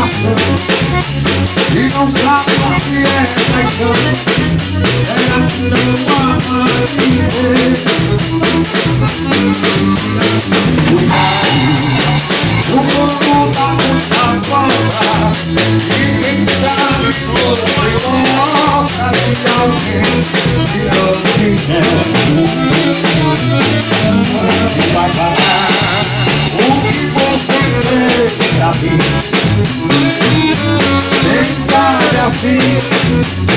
coração E não sabe o que é paixão Ela não ama ninguém O corpo dá muita sombra E quem sabe você gosta de alguém Que não te quer Vai pagar o que você fez pra mim Sabe assim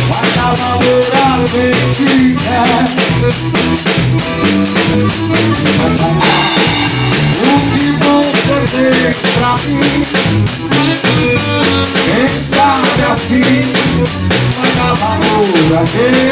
Vai dar valor a quem te quer Vai pagar o que você fez pra mim sabe assim Vai dar valor a quem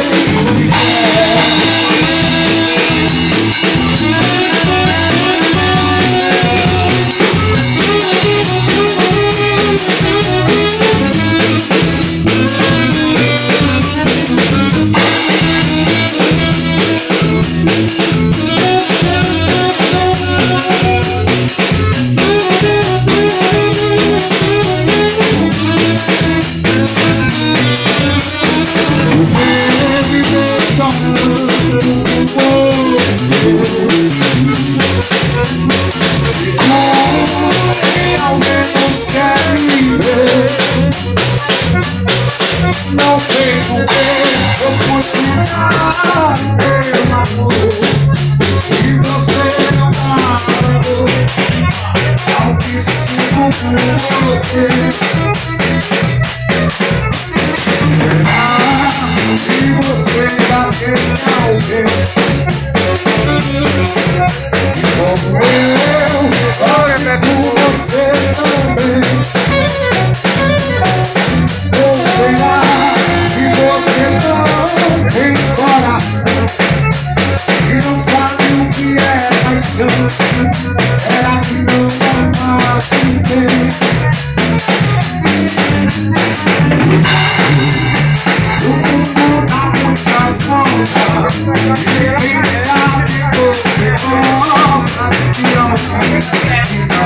Como eu, olha com você também